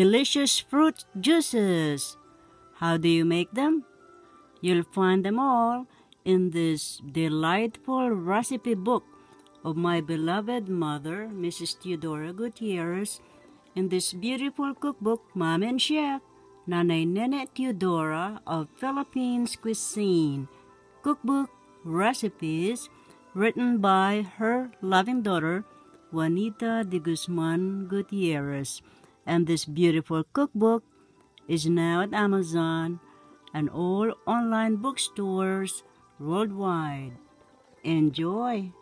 delicious fruit juices. How do you make them? You'll find them all in this delightful recipe book of my beloved mother, Mrs. Theodora Gutierrez, in this beautiful cookbook, Mom and Chef, Nanay Nene Theodora of Philippines Cuisine, cookbook recipes written by her loving daughter, Juanita de Guzman Gutierrez. And this beautiful cookbook is now at Amazon and all online bookstores worldwide. Enjoy!